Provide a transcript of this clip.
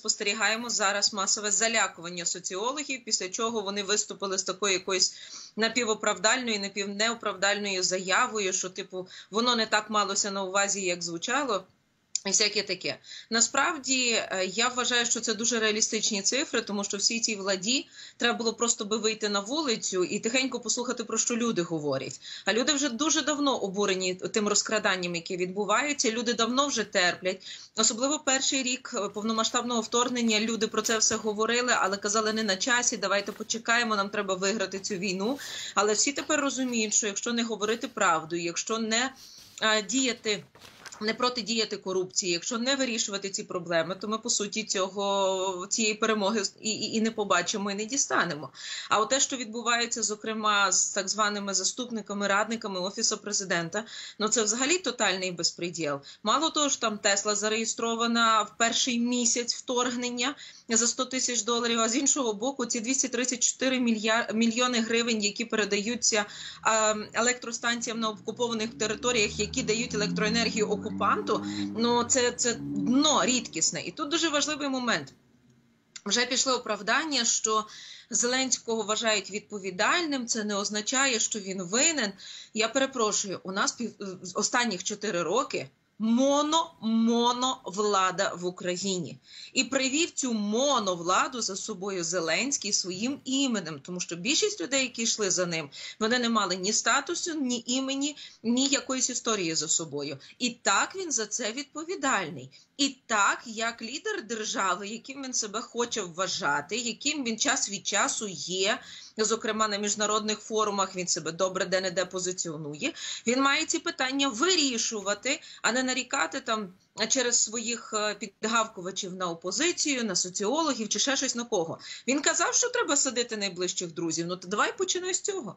спостерігаємо зараз масове залякування соціологів, після чого вони виступили з такою якоюсь напівоправдальною, напівнеоправдальною заявою, що типу воно не так малося на увазі, як звучало. І всяке таке насправді е, я вважаю, що це дуже реалістичні цифри, тому що всій цій владі треба було просто би вийти на вулицю і тихенько послухати про що люди говорять. А люди вже дуже давно обурені тим розкраданням, яке відбувається. Люди давно вже терплять. Особливо перший рік е, повномасштабного вторгнення. Люди про це все говорили, але казали не на часі. Давайте почекаємо. Нам треба виграти цю війну. Але всі тепер розуміють, що якщо не говорити правду, якщо не а, діяти не протидіяти корупції, якщо не вирішувати ці проблеми, то ми по суті цього цієї перемоги і, і, і не побачимо, і не дістанемо. А от те, що відбувається, зокрема з так званими заступниками, радниками офісу президента, ну це взагалі тотальний безпреділ. Мало того, що там Тесла зареєстрована в перший місяць вторгнення за 100 тисяч доларів. А з іншого боку, ці 234 мільяр... мільйони гривень, які передаються а, електростанціям на окупованих територіях, які дають електроенергію окупанту. Ну це, це дно рідкісне, і тут дуже важливий момент. Вже пішло оправдання, що Зеленського вважають відповідальним. Це не означає, що він винен. Я перепрошую, у нас пів останніх чотири роки моно моновлада в Україні і привів цю моновладу за собою Зеленський своїм іменем, тому що більшість людей, які йшли за ним, вони не мали ні статусу, ні імені, ні якоїсь історії за собою. І так він за це відповідальний. І так, як лідер держави, яким він себе хоче вважати, яким він час від часу є, зокрема на міжнародних форумах, він себе добре де-не-де позиціонує. Він має ці питання вирішувати, а не нарікати там через своїх підгавкувачів на опозицію, на соціологів чи ще щось на кого. Він казав, що треба садити найближчих друзів. Ну то давай починай з цього.